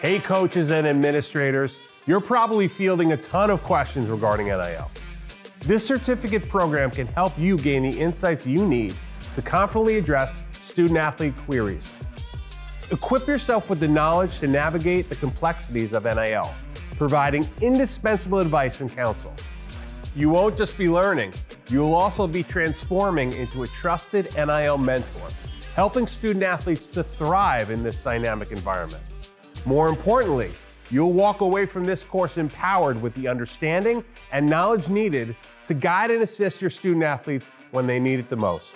Hey, coaches and administrators, you're probably fielding a ton of questions regarding NIL. This certificate program can help you gain the insights you need to confidently address student athlete queries. Equip yourself with the knowledge to navigate the complexities of NIL, providing indispensable advice and counsel. You won't just be learning, you will also be transforming into a trusted NIL mentor, helping student athletes to thrive in this dynamic environment. More importantly, you'll walk away from this course empowered with the understanding and knowledge needed to guide and assist your student athletes when they need it the most.